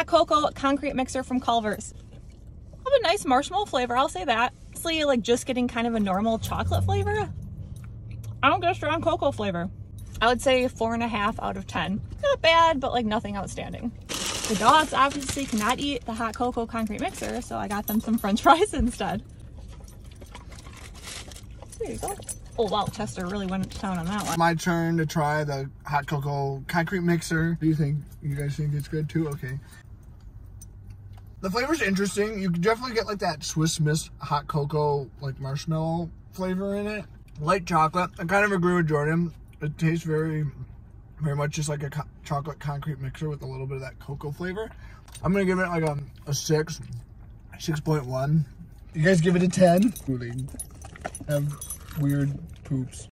hot cocoa concrete mixer from Culver's. Have a nice marshmallow flavor, I'll say that. Honestly, like just getting kind of a normal chocolate flavor. I don't get a strong cocoa flavor. I would say four and a half out of 10. Not bad, but like nothing outstanding. The dogs obviously cannot eat the hot cocoa concrete mixer, so I got them some french fries instead. There you go. Oh wow, Chester really went to town on that one. My turn to try the hot cocoa concrete mixer. Do you think, you guys think it's good too? Okay. The flavor's interesting. You can definitely get like that Swiss Miss hot cocoa, like marshmallow flavor in it. Light chocolate. I kind of agree with Jordan. It tastes very, very much just like a co chocolate concrete mixer with a little bit of that cocoa flavor. I'm gonna give it like a, a six, 6.1. You guys give it a 10? They have weird poops.